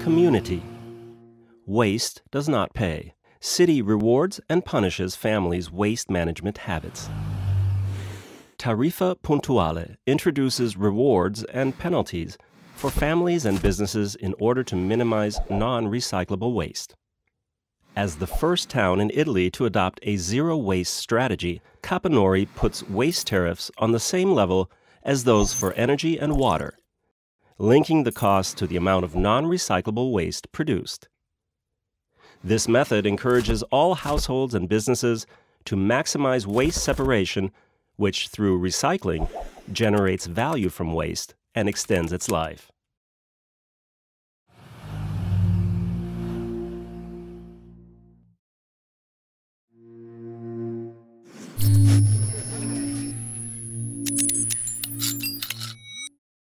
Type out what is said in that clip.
community. Waste does not pay. City rewards and punishes families' waste management habits. Tariffa Puntuale introduces rewards and penalties for families and businesses in order to minimize non recyclable waste. As the first town in Italy to adopt a zero waste strategy, Capannori puts waste tariffs on the same level as those for energy and water, linking the cost to the amount of non recyclable waste produced. This method encourages all households and businesses to maximize waste separation, which through recycling generates value from waste and extends its life.